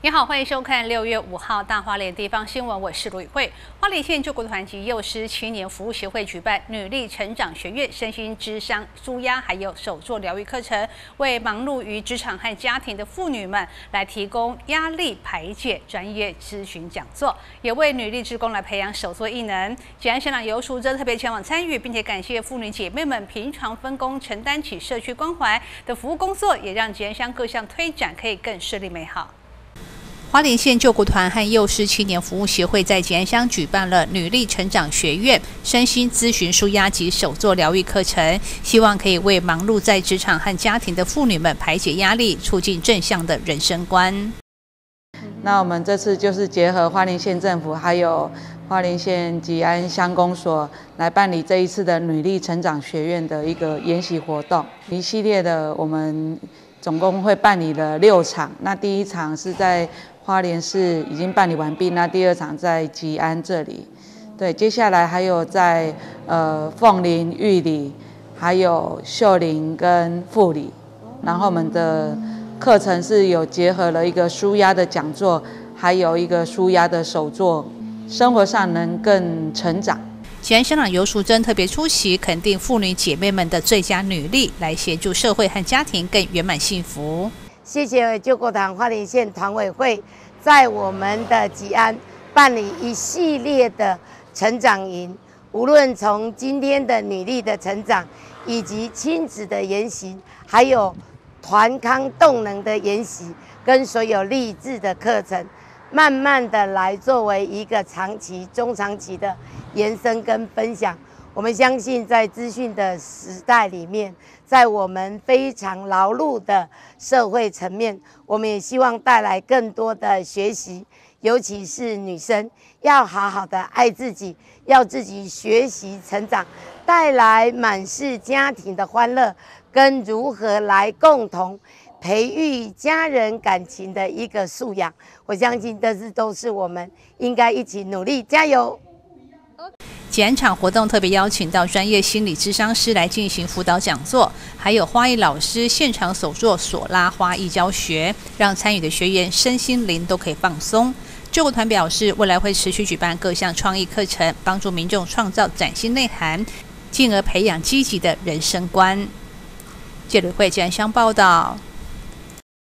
你好，欢迎收看六月五号大花莲地方新闻，我是卢宇慧。花莲县救国团及幼师青年服务协会举办女力成长学院身心智商舒压还有手作疗愈课程，为忙碌于职场和家庭的妇女们来提供压力排解专业咨询讲座，也为女力职工来培养手作艺能。吉安县长游淑珍特别前往参与，并且感谢妇女姐妹们平常分工承担起社区关怀的服务工作，也让吉安乡各项推展可以更顺利美好。花莲县救国团和幼师青年服务协会在吉安乡举办了女力成长学院身心咨询舒压及手作疗愈课程，希望可以为忙碌在职场和家庭的妇女们排解压力，促进正向的人生观。那我们这次就是结合花莲县政府还有花莲县吉安乡公所来办理这一次的女力成长学院的一个研习活动，一系列的我们总共会办理了六场。那第一场是在花莲市已经办理完毕，那第二场在吉安这里，对，接下来还有在呃凤林、玉里，还有秀林跟富里，然后我们的课程是有结合了一个舒压的讲座，还有一个舒压的手作，生活上能更成长。前乡长尤淑珍特别出席，肯定妇女姐妹们的最佳努力，来协助社会和家庭更圆满幸福。谢谢救国团花莲县团委会，在我们的吉安办理一系列的成长营，无论从今天的女力的成长，以及亲子的言行，还有团康动能的研习，跟所有励志的课程，慢慢的来作为一个长期、中长期的延伸跟分享。我们相信，在资讯的时代里面，在我们非常劳碌的社会层面，我们也希望带来更多的学习，尤其是女生要好好的爱自己，要自己学习成长，带来满是家庭的欢乐，跟如何来共同培育家人感情的一个素养。我相信，这是都是我们应该一起努力，加油。检场活动特别邀请到专业心理咨商师来进行辅导讲座，还有花艺老师现场手作索拉花艺教学，让参与的学员身心灵都可以放松。救国团表示，未来会持续举办各项创意课程，帮助民众创造崭新内涵，进而培养积极的人生观。谢旅会简香报道。